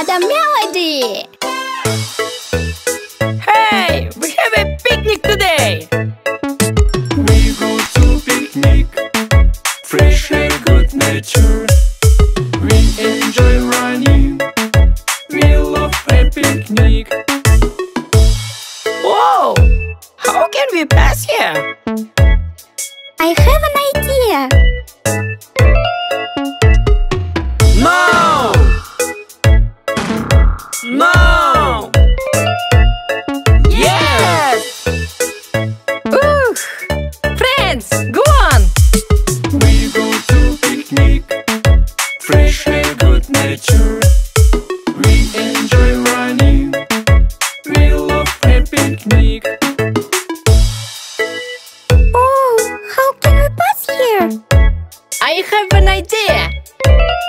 another melody. You have an idea!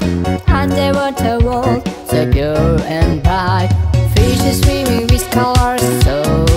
night water world, so pure and bright Fishes swimming with colors, so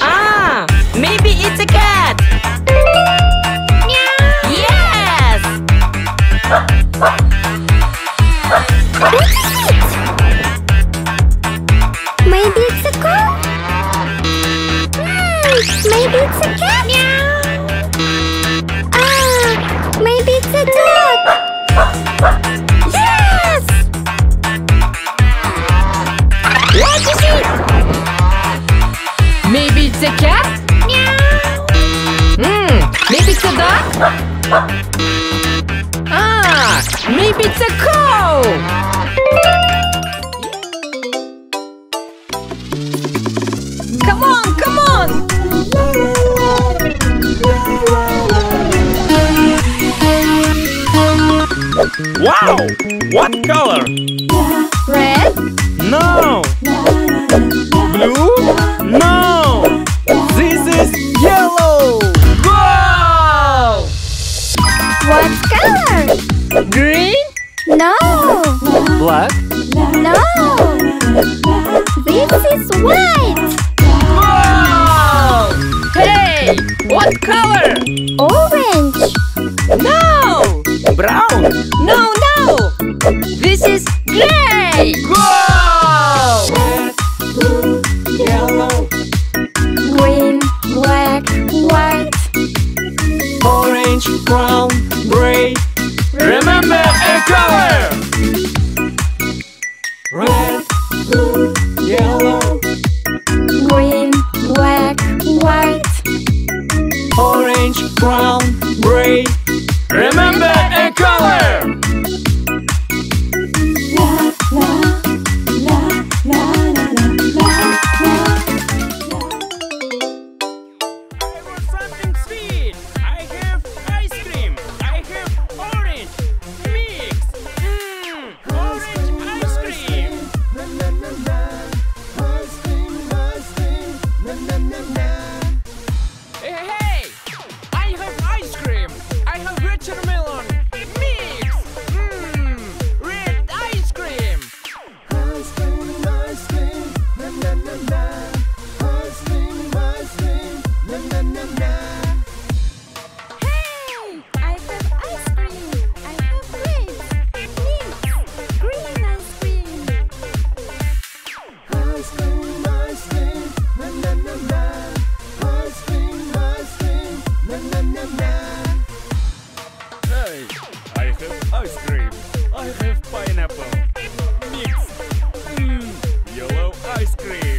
Ah, maybe it's a cat. Yes. What is it? Maybe it's a cat. Hmm, maybe it's a cat. A cat? Meow. Hmm, maybe it's a dog? Ah, maybe it's a cow! Come on, come on! Wow! What color? Red? No! No! This is white! Hey! What color? Orange! No! Brown? No, Remember screen.